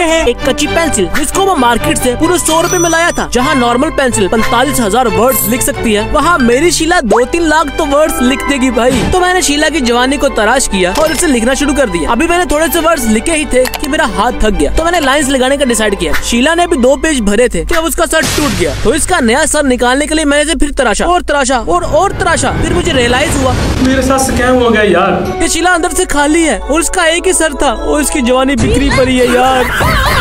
ये है। एक कच्ची पेंसिल जिसको वो मार्केट से पूरे सौ रूपए में लाया था। जहाँ नॉर्मल पेंसिल पैंतालीस हज़ार वर्ड लिख सकती है वहाँ मेरी शीला दो तीन लाख तो वर्ड्स लिख देगी भाई। तो मैंने शीला की जवानी को तराश किया और उसे लिखना शुरू कर दिया। अभी मैंने थोड़े से वर्ड लिखे ही थे की मेरा हाथ थक गया। तो मैंने लाइन्स लगाने का डिसाइड किया। शीला ने भी दो पेज भरे थे अब उसका सर टूट गया। तो इसका नया सर निकालने के लिए मैंने इसे फिर तराशा और तराशा और और तराशा। फिर मुझे रियलाइज़ हुआ मेरे साथ स्कैम हो गया यार। ये शीला अंदर से खाली है और उसका एक ही सर था और उसकी जवानी बिक्री पड़ी है यार। Ah!